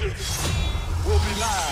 We'll be live.